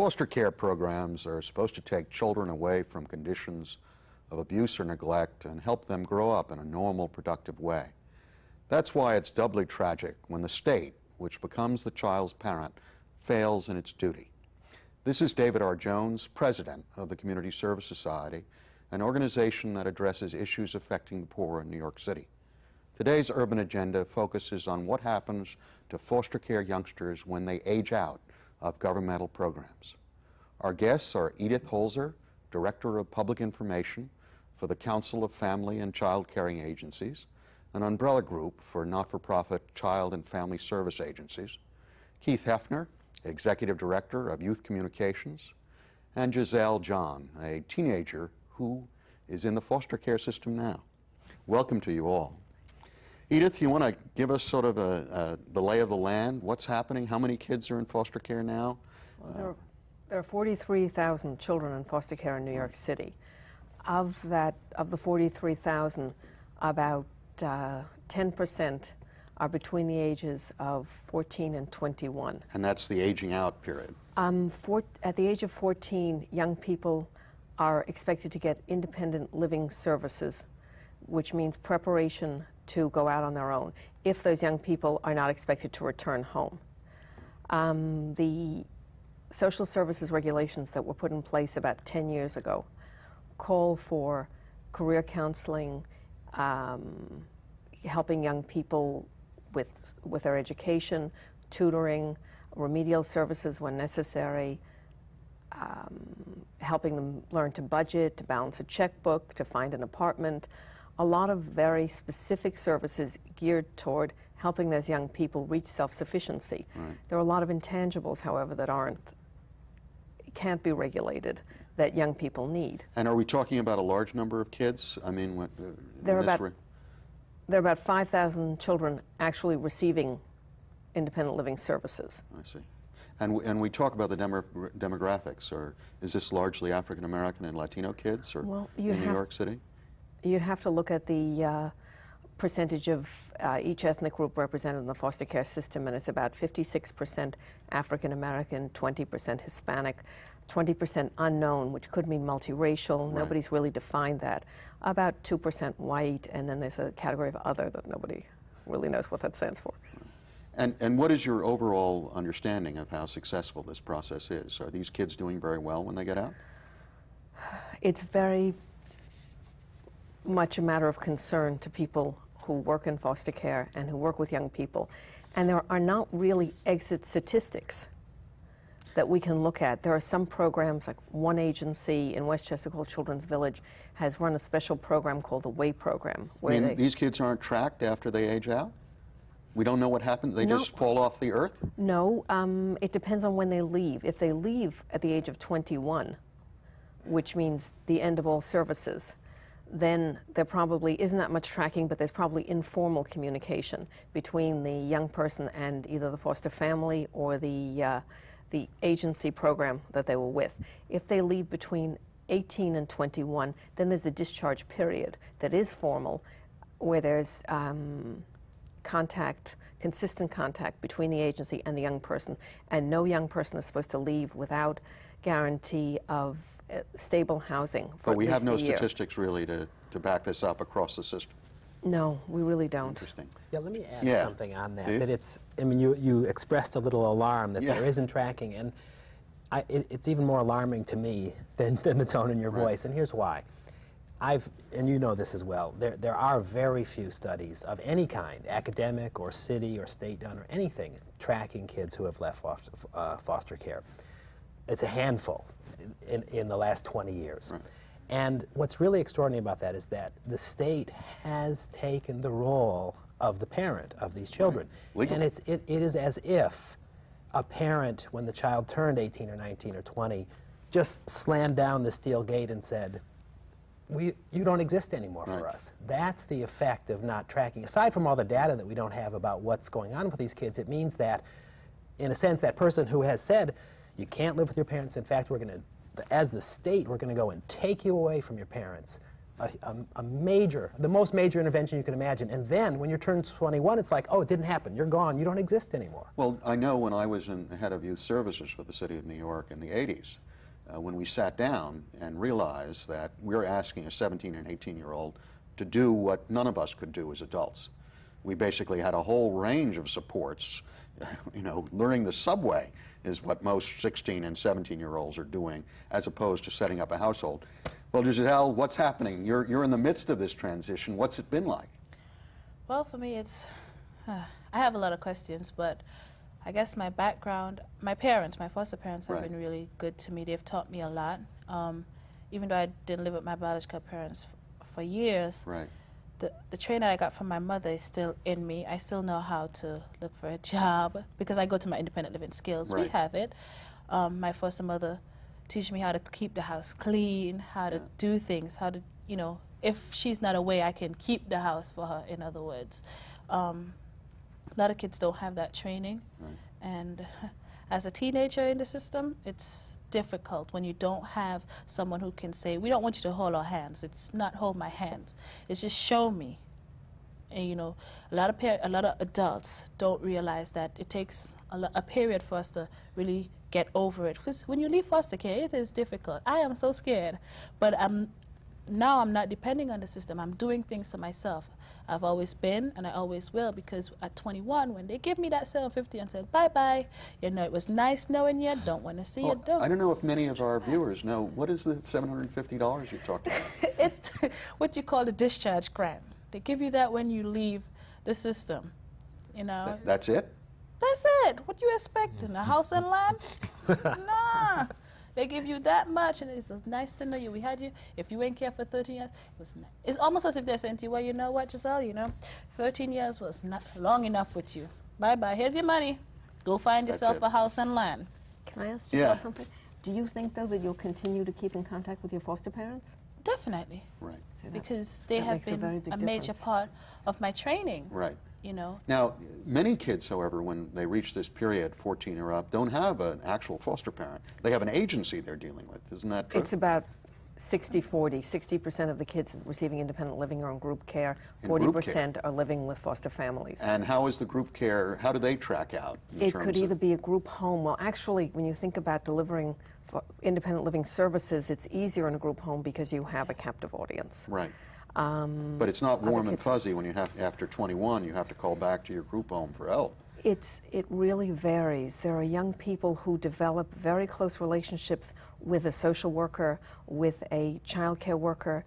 Foster care programs are supposed to take children away from conditions of abuse or neglect and help them grow up in a normal, productive way. That's why it's doubly tragic when the state, which becomes the child's parent, fails in its duty. This is David R. Jones, president of the Community Service Society, an organization that addresses issues affecting the poor in New York City. Today's urban agenda focuses on what happens to foster care youngsters when they age out of governmental programs. Our guests are Edith Holzer, Director of Public Information for the Council of Family and Child Caring Agencies, an umbrella group for not-for-profit child and family service agencies, Keith Hefner, Executive Director of Youth Communications, and Giselle John, a teenager who is in the foster care system now. Welcome to you all. Edith, you want to give us sort of a, a, the lay of the land? What's happening? How many kids are in foster care now? Well, there, are, 43,000 children in foster care in New York City. Of that, of the 43,000, about 10% uh, are between the ages of 14 and 21. And that's the aging out period? Um, for, at the age of 14, young people are expected to get independent living services, which means preparation to go out on their own if those young people are not expected to return home. Um, the social services regulations that were put in place about 10 years ago call for career counseling, um, helping young people with, with their education, tutoring, remedial services when necessary, um, helping them learn to budget, to balance a checkbook, to find an apartment, a lot of very specific services geared toward helping those young people reach self-sufficiency. Right. There are a lot of intangibles, however, that aren't, can't be regulated that young people need. And are we talking about a large number of kids? I mean, what, uh, there are about there are about 5,000 children actually receiving independent living services. I see. And, and we talk about the demo demographics, or is this largely African American and Latino kids, or well, in New York City? You'd have to look at the uh, percentage of uh, each ethnic group represented in the foster care system, and it's about 56% African American, 20% Hispanic, 20% unknown, which could mean multiracial. Right. Nobody's really defined that. About 2% white, and then there's a category of other that nobody really knows what that stands for. And, and what is your overall understanding of how successful this process is? Are these kids doing very well when they get out? It's very much a matter of concern to people who work in foster care and who work with young people. And there are not really exit statistics that we can look at. There are some programs, like one agency in Westchester called Children's Village has run a special program called the WAY program. Where I mean, these kids aren't tracked after they age out? We don't know what happens? They no. just fall off the earth? No, um, it depends on when they leave. If they leave at the age of 21, which means the end of all services, then there probably isn't that much tracking, but there's probably informal communication between the young person and either the foster family or the, uh, the agency program that they were with. If they leave between 18 and 21, then there's a discharge period that is formal, where there's um, contact, consistent contact between the agency and the young person, and no young person is supposed to leave without guarantee of stable housing But we have no statistics really to, to back this up across the system. No, we really don't. Interesting. Yeah, let me add yeah. something on that. That it's, I mean, you, you expressed a little alarm that yeah. there isn't tracking, and I, it, it's even more alarming to me than, than the tone in your right. voice, and here's why. I've, and you know this as well, there, there are very few studies of any kind, academic or city or state done or anything, tracking kids who have left foster, uh, foster care. It's a handful in, in the last 20 years. Right. And what's really extraordinary about that is that the state has taken the role of the parent of these children. Right. And it's, it, it is as if a parent, when the child turned 18 or 19 or 20, just slammed down the steel gate and said, we, you don't exist anymore right. for us. That's the effect of not tracking. Aside from all the data that we don't have about what's going on with these kids, it means that, in a sense, that person who has said, you can't live with your parents. In fact, we're going to, as the state, we're going to go and take you away from your parents. a, a, a major, the most major intervention you can imagine. And then when you're turned 21, it's like, oh, it didn't happen. You're gone. You don't exist anymore. Well, I know when I was in, head of youth services for the city of New York in the 80s, uh, when we sat down and realized that we were asking a 17 and 18 year old to do what none of us could do as adults. We basically had a whole range of supports. You know, learning the subway is what most 16 and 17 year olds are doing, as opposed to setting up a household. Well, Giselle, what's happening? You're, you're in the midst of this transition. What's it been like? Well, for me, it's. Uh, I have a lot of questions, but I guess my background, my parents, my foster parents have Right. been really good to me. They've taught me a lot. Um, even though I didn't live with my biological parents f- for years, Right. The, the training I got from my mother is still in me. I still know how to look for a job because I go to my independent living skills. We have it. Um, my foster mother teach me how to keep the house clean, how to Yeah. do things, how to, you know, if she's not away, I can keep the house for her, in other words. Um, a lot of kids don't have that training. Right. And as a teenager in the system, it's difficult when you don't have someone who can say, We don't want you to hold our hands. It's not hold my hands, it's just show me. And you know, a lot of a lot of adults don't realize that it takes a, a period for us to really get over it. Because when you leave foster care, it is difficult. I am so scared, but I'm now I'm not depending on the system. I'm doing things to myself. I've always been, and I always will, because at 21, when they give me that 750 and said bye bye, you know, it was nice knowing you. Don't want to see Well, you. Don't. I don't know if many of our viewers know what is the $750 you talked about? it's what you call a discharge grant. They give you that when you leave the system. You know, Th- that's it? that's it. What do you expecting? A house and land? nah. They give you that much, and it's nice to know you. We had you. If you ain't care for 13 years, it was. Ni- it's almost as if they're saying to you, "Well, you know what, Giselle? You know, 13 years was not long enough with you. Bye bye. Here's your money. Go find That's yourself it. a house and land." Can I ask Yeah. Something? Do you think, though, that you'll continue to keep in contact with your foster parents? Definitely, Right, that- because they that have makes a been a major part of my training. right. You know, Now, many kids, however, when they reach this period, 14 or up, don't have an actual foster parent. They have an agency they're dealing with. Isn't that true? It's about 60 40. 60% of the kids receiving independent living are in group care, 40% are living with foster families. and how is the group care, how do they track out? in It terms could of- either be a group home. Well, actually, when you think about delivering fo- independent living services, it's easier in a group home because you have a captive audience. Right. Um, But it's not warm and fuzzy when you have, after 21, you have to call back to your group home for help. It's, it really varies. There are young people who develop very close relationships with a social worker, with a child care worker,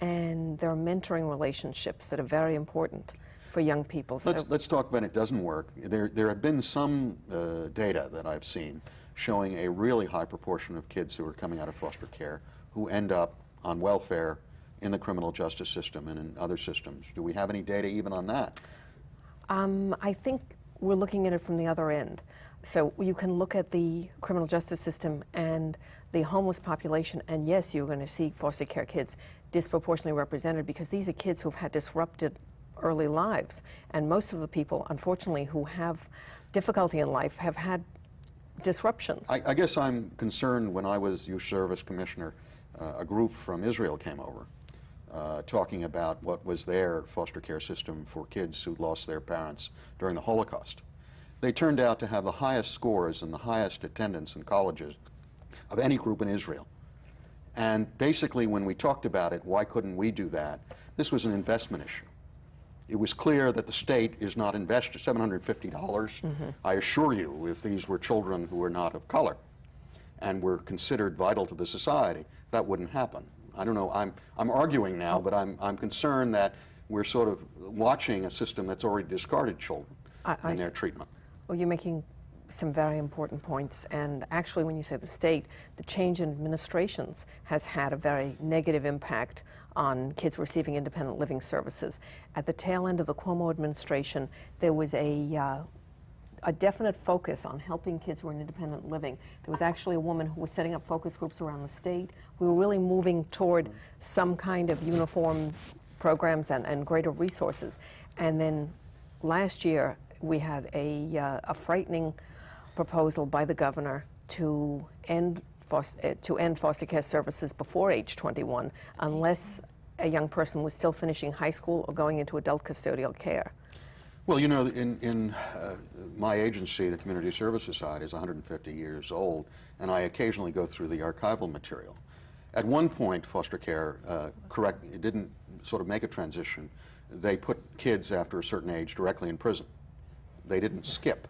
and there are mentoring relationships that are very important for young people. Let's, so let's talk when it doesn't work. There, there have been some uh, data that I've seen showing a really high proportion of kids who are coming out of foster care who end up on welfare in the criminal justice system and in other systems. Do we have any data even on that? Um, I think we're looking at it from the other end. So you can look at the criminal justice system and the homeless population, and yes, you're going to see foster care kids disproportionately represented because these are kids who've had disrupted early lives. And most of the people, unfortunately, who have difficulty in life have had disruptions. I, I guess I'm concerned when I was youth service commissioner, uh, a group from Israel came over uh, talking about what was their foster care system for kids who lost their parents during the Holocaust. They turned out to have the highest scores and the highest attendance in colleges of any group in Israel. And basically, when we talked about it, why couldn't we do that? This was an investment issue. It was clear that the state is not invested $750. dollars I assure you, if these were children who were not of color and were considered vital to the society, that wouldn't happen. I don't know, I'm, I'm arguing now, but I'm, I'm concerned that we're sort of watching a system that's already discarded children I- I in their treatment. Well, you're making some very important points. And actually, when you say the state, the change in administrations has had a very negative impact on kids receiving independent living services. At the tail end of the Cuomo administration, there was a uh, a definite focus on helping kids who are in independent living. There was actually a woman who was setting up focus groups around the state. We were really moving toward some kind of uniform programs and, and greater resources. And then last year, we had a, uh, a frightening proposal by the governor to end, foster, uh, to end foster care services before age 21 unless a young person was still finishing high school or going into adult custodial care. Well, you know, in, in uh, my agency, the Community Service Society, is 150 years old, and I occasionally go through the archival material. At one point, foster care, uh, correct, it didn't sort of make a transition. They put kids after a certain age directly in prison. They didn't skip.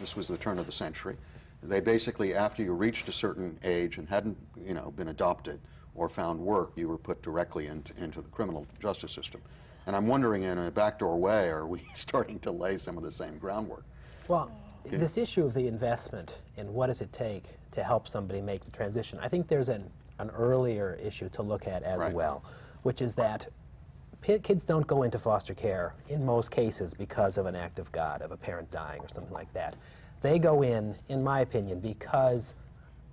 This was the turn of the century. They basically, after you reached a certain age and hadn't, you know, been adopted or found work, you were put directly into, into the criminal justice system. And I'm wondering, in a backdoor way, are we starting to lay some of the same groundwork? Well, this issue of the investment and what does it take to help somebody make the transition, I think there's an, an earlier issue to look at as Right. well, which is that kids don't go into foster care in most cases because of an act of God, of a parent dying or something like that. They go in, in my opinion, because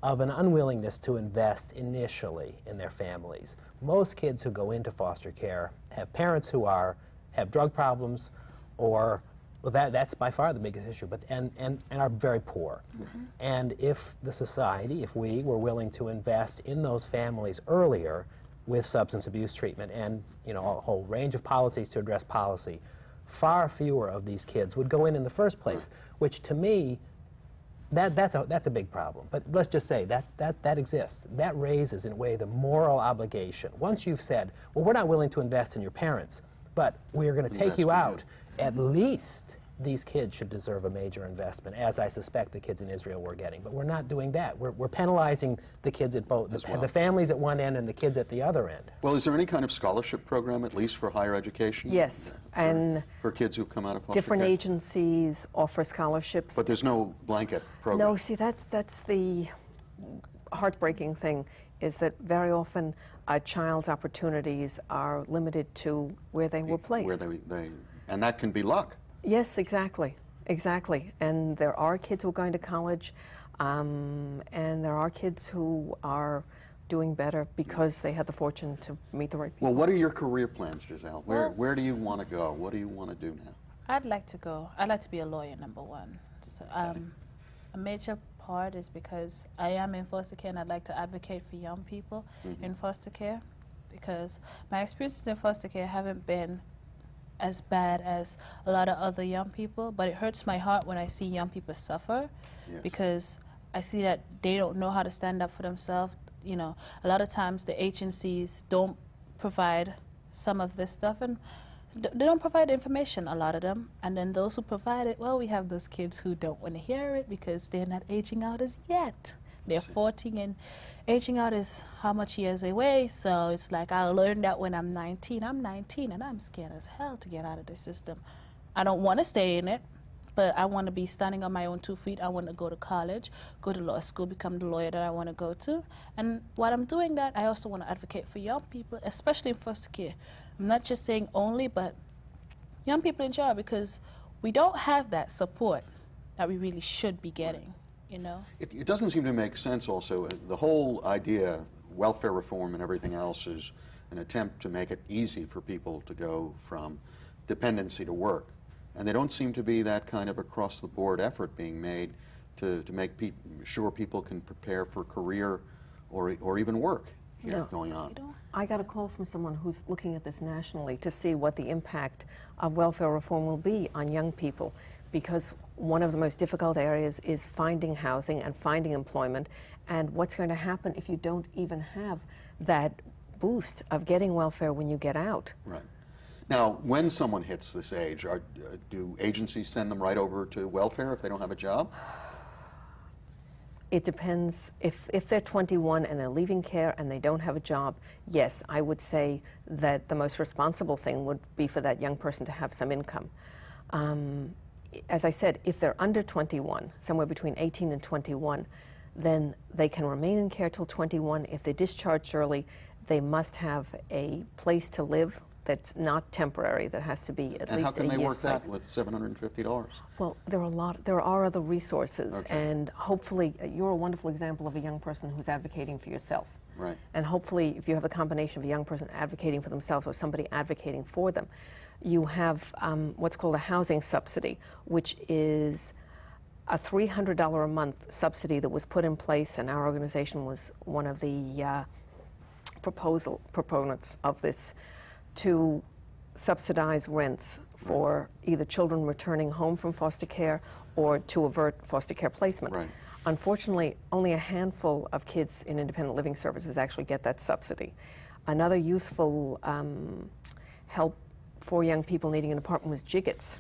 of an unwillingness to invest initially in their families. Most kids who go into foster care have parents who are have drug problems or well that, that's by far the biggest issue but and, and, and are very poor mm-hmm. and if the society if we were willing to invest in those families earlier with substance abuse treatment and you know a whole range of policies to address policy far fewer of these kids would go in in the first place which to me that, that's, a, that's a big problem. But let's just say that, that, that exists. That raises, in a way, the moral obligation. Once you've said, well, we're not willing to invest in your parents, but we're going to take Invest you in you. out, at least these kids should deserve a major investment, as I suspect the kids in Israel were getting. But we're not doing that. We're, we're penalizing the kids at both, the, well. the families at one end and the kids at the other end. Well, is there any kind of scholarship program, at least for higher education? Yes, For- and For kids who've come out of foster different care? agencies offer scholarships. But there's no blanket program? No, see, that's, that's the heartbreaking thing, is that very often a child's opportunities are limited to where they were placed. Where they, they, and that can be luck. Yes, exactly, exactly. And there are kids who are going to college, um, and there are kids who are doing better because they had the fortune to meet the right people. Well, what are your career plans, Giselle? Where, Well- where do you want to go? What do you want to do now? I'd like to go. I'd like to be a lawyer, number one. So, um, a major part is because I am in foster care and I'd like to advocate for young people in foster care because my experiences in foster care haven't been as bad as a lot of other young people, but it hurts my heart when I see young people suffer Yes. because I see that they don't know how to stand up for themselves. You know, a lot of times the agencies don't provide some of this stuff and they don't provide information a lot of them and then those who provide it well we have those kids who don't want to hear it because they're not aging out as yet they're 14 and aging out is how much years away so it's like I learned that when i'm 19 i'm 19 and i'm scared as hell to get out of the system i don't want to stay in it but I want to be standing on my own two feet. I want to go to college, go to law school, become the lawyer that I want to go to. And while I'm doing that, I also want to advocate for young people, especially in foster care. I'm not just saying only, but young people in general, because we don't have that support that we really should be getting, you know? It, it doesn't seem to make sense also. Uh, The whole idea, welfare reform and everything else, is an attempt to make it easy for people to go from dependency to work. And there don't seem to be that kind of across the board effort being made to, to make pe- sure people can prepare for career or, or even work here No. going on. I got a call from someone who's looking at this nationally to see what the impact of welfare reform will be on young people because one of the most difficult areas is finding housing and finding employment and what's going to happen if you don't even have that boost of getting welfare when you get out. Right. Now, when someone hits this age, are, uh, do agencies send them right over to welfare if they don't have a job? It depends. If, if they're 21 and they're leaving care and they don't have a job, yes, I would say that the most responsible thing would be for that young person to have some income. Um, as I said, if they're under 21, somewhere between 18 and 21, then they can remain in care till 21. If they're discharged early, they must have a place to live that's not temporary, that has to be at And how least can they year's work that with $750? Well, there are a lot. There are other resources, Okay. and hopefully, uh, you're a wonderful example of a young person who's advocating for yourself. Right. And hopefully, if you have a combination of a young person advocating for themselves or somebody advocating for them, you have um, what's called a housing subsidy, which is a $300 a month subsidy that was put in place, and our organization was one of the uh, proposal proponents of this to subsidize rents for either children returning home from foster care or to avert foster care placement. Right. Unfortunately, only a handful of kids in independent living services actually get that subsidy. Another useful um, help for young people needing an apartment was Jiggetts.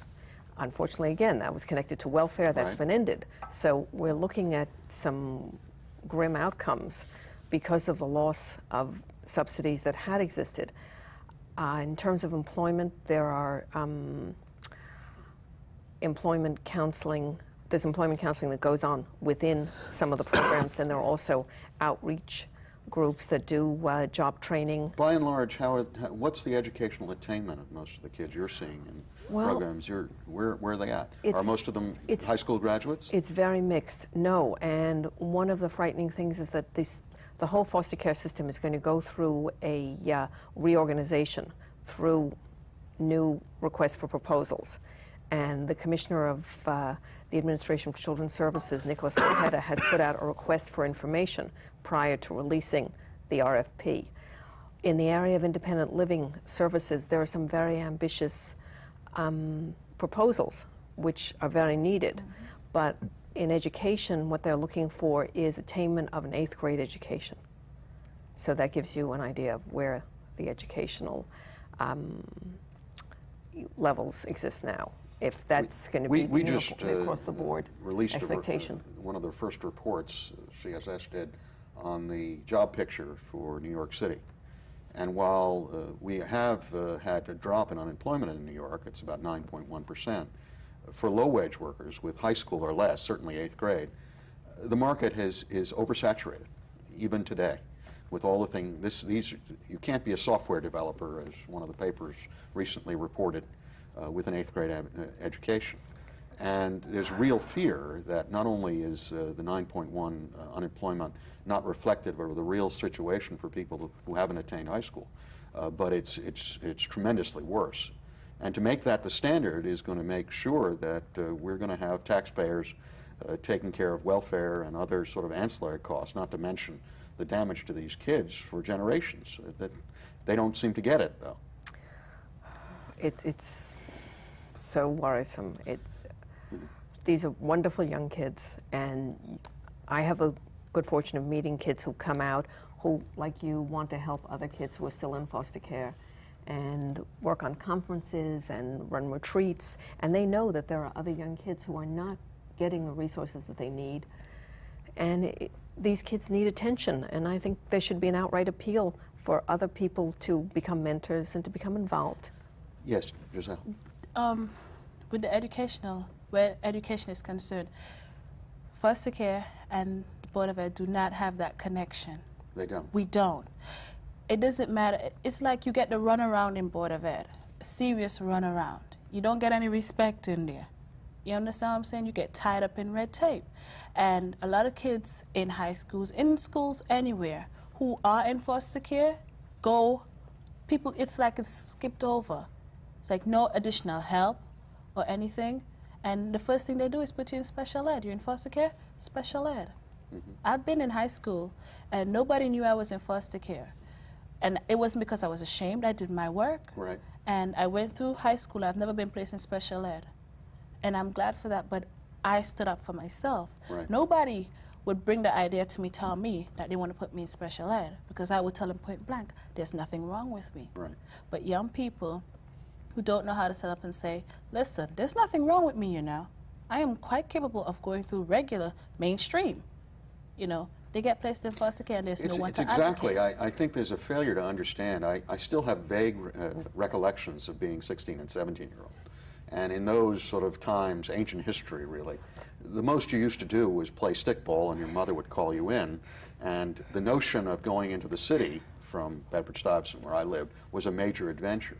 Unfortunately, again, that was connected to welfare. That's Right. been ended. So we're looking at some grim outcomes because of the loss of subsidies that had existed. Uh, in terms of employment, there are um, employment counseling. There's employment counseling that goes on within some of the programs. then there are also outreach groups that do uh, job training. By and large, how, are- how- what's the educational attainment of most of the kids you're seeing in Well, programs? You're, where, where are they at? Are most of them it's- high school graduates? It's very mixed. No, and one of the frightening things is that this, the whole foster care system is going to go through a uh, reorganization through new requests for proposals. And the commissioner of uh, the Administration for Children's Services, Nicholas Ojeda, has put out a request for information prior to releasing the RFP. In the area of independent living services, there are some very ambitious um, proposals, which are very needed. But in education, what they're looking for is attainment of an eighth grade education. So that gives you an idea of where the educational um, levels exist now. If that's going to We, be we the just uniform uh, across the board released a one of the first reports uh, CSS did on the job picture for New York City. And while uh, we have uh, had a drop in unemployment in New York, it's about 9.1%, for low-wage workers with high school or less, certainly eighth grade, uh, the market has, is oversaturated, even today, with all the things. This, these, you can't be a software developer, as one of the papers recently reported, uh, with an eighth grade uh, education. And there's real fear that not only is uh, the 9.1 uh, unemployment not reflective of the real situation for people who- haven't attained high school, uh, but it's, it's, it's tremendously worse. And to make that the standard is going to make sure that uh, we're going to have taxpayers taking care of welfare and other sort of ancillary costs, not to mention the damage to these kids for generations. That they don't seem to get it, though. it, it's so worrisome. It, these are wonderful young kids, and I have a good fortune of meeting kids who come out who, like you, want to help other kids who are still in foster care and work on conferences and run retreats. And they know that there are other young kids who are not getting the resources that they need. And it, these kids need attention, and I think there should be an outright appeal for other people to become mentors and to become involved. Yes, Giselle. Um, with the educational, where education is concerned, foster care and the Board of Ed do not have that connection. They don't. We don't. It doesn't matter. It's like you get the runaround in Board of Ed, a serious runaround. You don't get any respect in there. You understand what I'm saying? You get tied up in red tape. And a lot of kids in high schools, in schools anywhere, who are in foster care, go, people, it's like it's skipped over. It's like no additional help or anything. And the first thing they do is put you in special ed. You're in foster care? Special ed. Mm-hmm. I've been in high school and nobody knew I was in foster care. And it wasn't because I was ashamed. I did my work. Right. And I went through high school. I've never been placed in special ed. And I'm glad for that, but I stood up for myself. Right. Nobody would bring the idea to me, tell me that they want to put me in special ed, because I would tell them point blank, there's nothing wrong with me. Right. But young people who don't know how to set up and say, listen, there's nothing wrong with me, you know. I am quite capable of going through regular mainstream. You know, they get placed in foster care and there's It's, no one it's to exactly. I, I think there's a failure to understand. I, I still have vague uh, recollections of being 16 and 17 year old. And in those sort of times, ancient history really, the most you used to do was play stickball and your mother would call you in. And the notion of going into the city from Bedford Stuyvesant, where I lived, was a major adventure.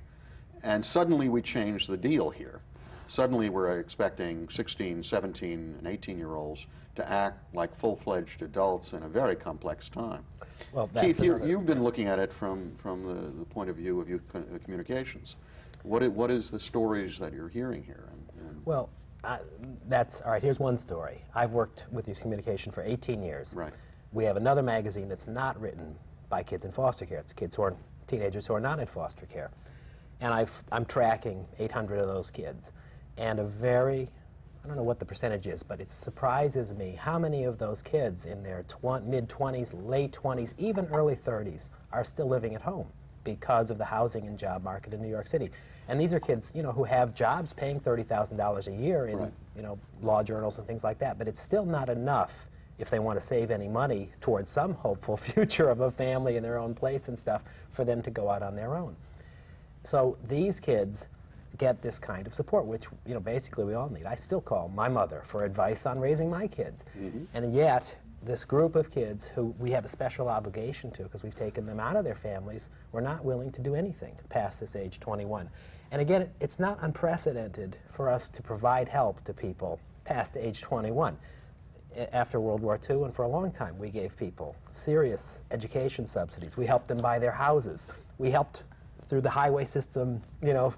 And suddenly we change the deal here. Suddenly we're expecting 16, 17, and 18 year olds to act like full fledged adults in a very complex time. Well, that's Keith, you, you've been looking at it from, from the, the point of view of youth uh, communications. What, what is the stories that you're hearing here? And, and, Well, I, that's all right. Here's one story. I've worked with youth communication for 18 years. Right. We have another magazine that's not written by kids in foster care. It's kids who are teenagers who are not in foster care. And I've, I'm tracking 800 of those kids. And a very, I don't know what the percentage is, but it surprises me how many of those kids in their tw- mid 20s, late 20s, even early 30s are still living at home because of the housing and job market in New York City. And these are kids, you know, who have jobs paying $30,000 a year in, Right. you know, law journals and things like that. But it's still not enough if they want to save any money towards some hopeful future of a family in their own place and stuff for them to go out on their own. So these kids get this kind of support, which you know basically we all need. I still call my mother for advice on raising my kids, mm-hmm. and yet this group of kids who we have a special obligation to because we've taken them out of their families, we're not willing to do anything past this age 21. And again, it's not unprecedented for us to provide help to people past age 21 a- after World War II, and for a long time, we gave people serious education subsidies. We helped them buy their houses. We helped through the highway system, you know,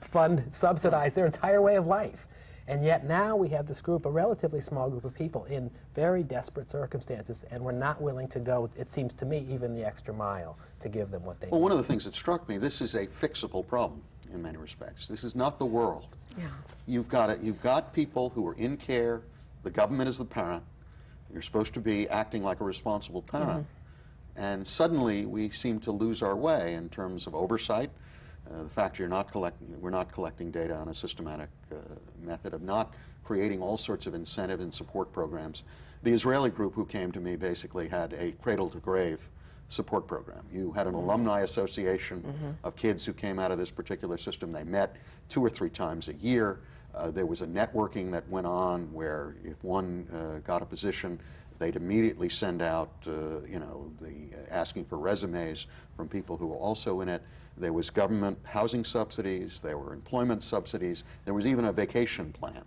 fund, subsidize their entire way of life. And yet now we have this group, a relatively small group of people, in very desperate circumstances, and we're not willing to go, it seems to me, even the extra mile to give them what they Well, need. one of the things that struck me, this is a fixable problem in many respects. This is not the world. Yeah. You've got it. You've got people who are in care. The government is the parent. You're supposed to be acting like a responsible parent. Mm-hmm. And suddenly we seem to lose our way in terms of oversight. Uh, the fact you're not collecting, we're not collecting data on a systematic uh, method of not creating all sorts of incentive and support programs. The Israeli group who came to me basically had a cradle to grave support program. You had an alumni association of kids who came out of this particular system. They met two or three times a year. Uh, there was a networking that went on where if one uh, got a position, they'd immediately send out, uh, you know, the asking for resumes from people who were also in it. There was government housing subsidies. There were employment subsidies. There was even a vacation plan.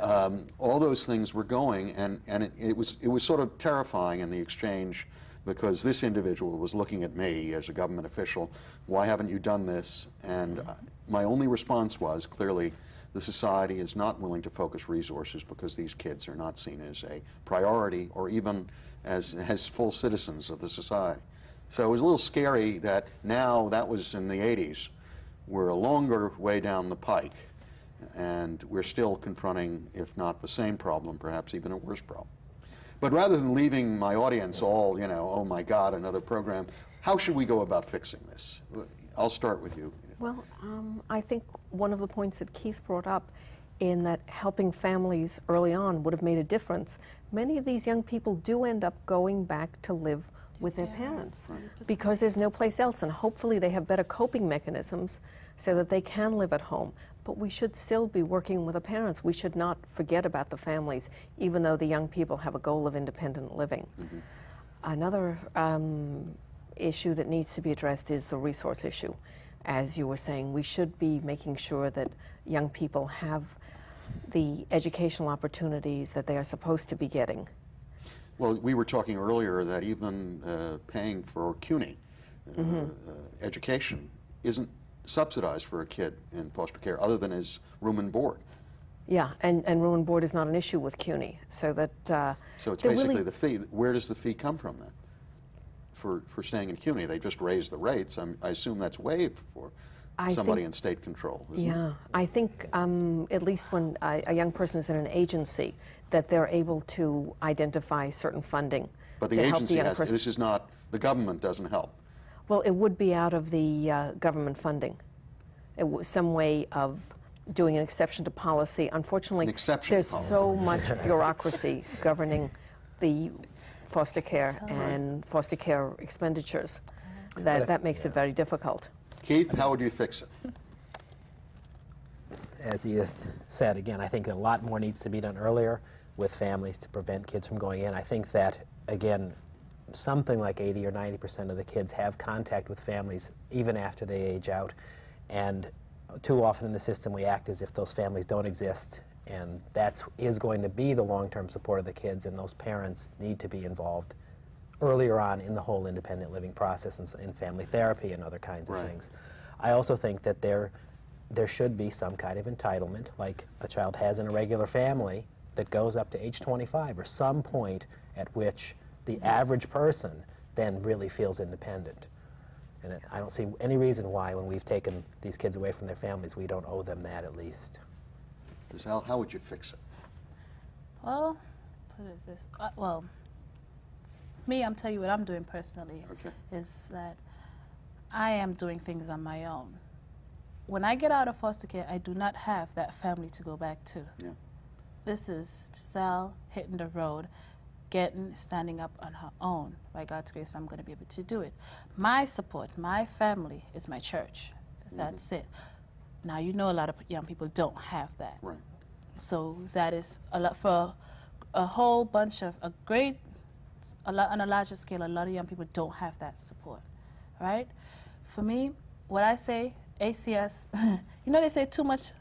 Um, all those things were going, and, and it, it was it was sort of terrifying in the exchange because this individual was looking at me as a government official. Why haven't you done this? And uh, my only response was clearly the society is not willing to focus resources because these kids are not seen as a priority or even as, as full citizens of the society. So it was a little scary that now that was in the 80s. We're a longer way down the pike, and we're still confronting, if not the same problem, perhaps even a worse problem. But rather than leaving my audience all, you know, oh my God, another program, how should we go about fixing this? I'll start with you. Well, um, I think one of the points that Keith brought up in that helping families early on would have made a difference. Many of these young people do end up going back to live with their parents because there's no place else, and hopefully they have better coping mechanisms so that they can live at home. But we should still be working with the parents. We should not forget about the families, even though the young people have a goal of independent living. Another um, issue that needs to be addressed is the resource issue. As you were saying, we should be making sure that young people have the educational opportunities that they are supposed to be getting. Well, we were talking earlier that even uh, paying for CUNY uh, uh, education isn't subsidized for a kid in foster care other than his room and board. Yeah, and, and room and board is not an issue with CUNY, so that uh, So it's basically really- the fee. Where does the fee come from then? For, for staying in CUNY, they just raised the rates. I'm, I assume that's waived for I somebody think- in state control. Isn't it? Yeah, I think um, at least when a, a young person is in an agency, that they're able to identify certain funding But the the agency young has. person. This is not. The government doesn't help. Well, it would be out of the uh, government funding. It was some way of doing an exception to policy. Unfortunately, exception there's policy. so much bureaucracy governing the foster care and foster care expenditures uh-huh. that that makes it very difficult. Keith, how would you fix it? as Edith said, again, I think a lot more needs to be done earlier with families to prevent kids from going in. I think that, again, something like 80 or 90 percent of the kids have contact with families even after they age out. And too often in the system, we act as if those families don't exist. And that is going to be the long-term support of the kids, and those parents need to be involved earlier on in the whole independent living process and in family therapy and other kinds of things. I also think that there, there should be some kind of entitlement, like a child has in a regular family, that goes up to age 25, or some point at which the average person then really feels independent. And I don't see any reason why, when we've taken these kids away from their families, we don't owe them that at least. Al, how would you fix it? Well, put it this. Uh, well, me, I'm telling you what I'm doing personally. Okay. Is that I am doing things on my own. When I get out of foster care, I do not have that family to go back to. Yeah. This is Giselle hitting the road, getting, standing up on her own. By God's grace, I'm going to be able to do it. My support, my family, is my church. That's it. Now, you know, a lot of young people don't have that. Right. So that is a lot for a whole bunch of a great, a lot on a larger scale. A lot of young people don't have that support, right? For me, what I say, ACS, you know they say too much,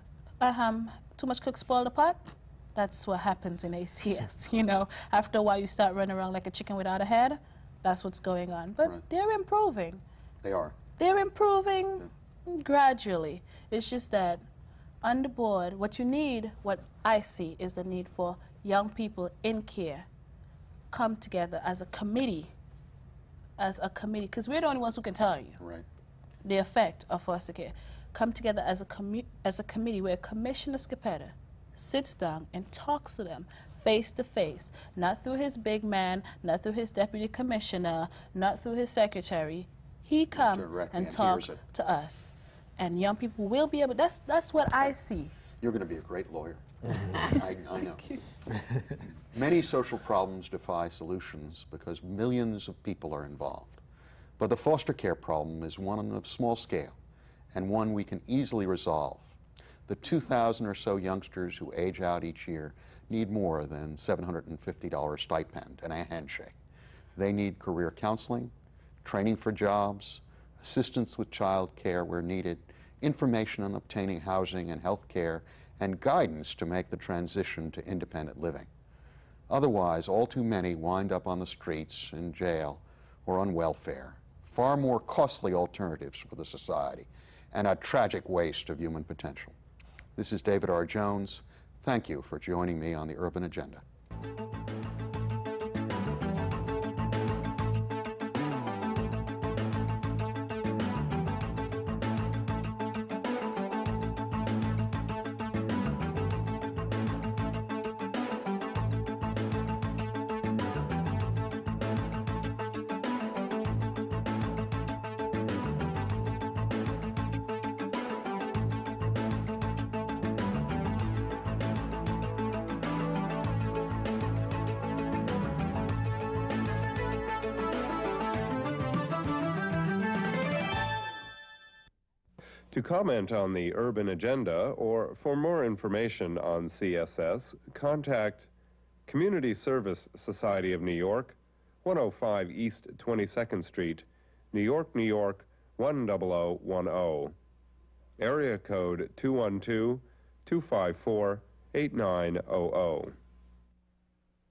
um, too much cook spoil the pot. That's what happens in ACS. You know, after a while you start running around like a chicken without a head. That's what's going on. But Right. they're improving. They are. They're improving gradually. It's just that on the board, what you need, what I see, is the need for young people in care come together as a committee, as a committee, because we're the only ones who can tell you Right. the effect of foster care. Come together as a commu- as a committee where Commissioner Scoppetta sits down and talks to them face to face, not through his big man, not through his deputy commissioner, not through his secretary. He come and and talk hears to us, and young people will be able. That's that's what I see. You're going to be a great lawyer. I, I know. Many social problems defy solutions because millions of people are involved. But the foster care problem is one of small scale and one we can easily resolve. The 2,000 or so youngsters who age out each year need more than $750 stipend and a handshake. They need career counseling, training for jobs, assistance with child care where needed, information on obtaining housing and health care, and guidance to make the transition to independent living. Otherwise, all too many wind up on the streets, in jail, or on welfare. Far more costly alternatives for the society, and a tragic waste of human potential. This is David R. Jones. Thank you for joining me on the Urban Agenda. To comment on the urban agenda or for more information on CSS, contact Community Service Society of New York, 105 East 22nd Street, New York, New York 10010. Area code 212 254 8900.